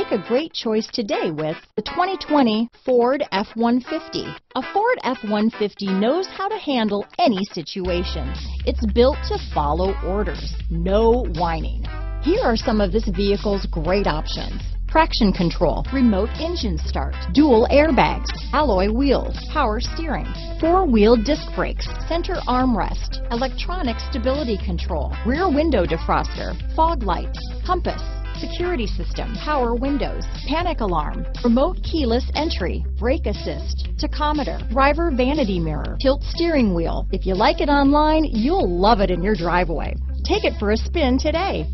Make a great choice today with the 2020 Ford F-150. A Ford F-150 knows how to handle any situation. It's built to follow orders, no whining. Here are some of this vehicle's great options. Traction control, remote engine start, dual airbags, alloy wheels, power steering, four-wheel disc brakes, center armrest, electronic stability control, rear window defroster, fog lights, compass, security system, power windows, panic alarm, remote keyless entry, brake assist, tachometer, driver vanity mirror, tilt steering wheel. If you like it online, you'll love it in your driveway. Take it for a spin today.